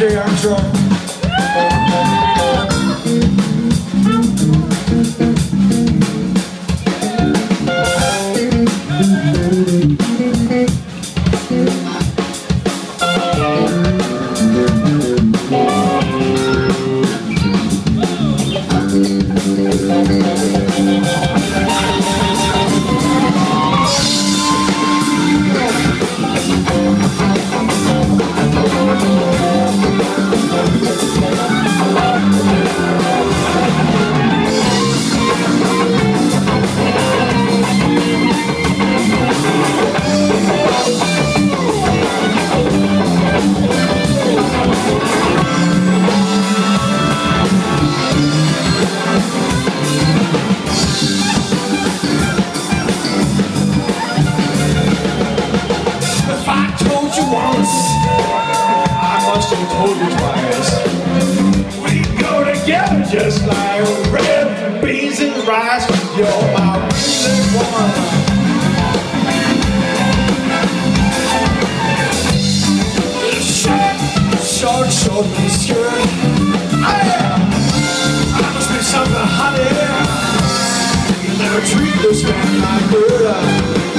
J. Armstrong. Told you once, I must have told you twice. We go together just like red beans and rice. You're my really woman. Short, short, and skirt. I, I must be something honey. You never treat this man like this.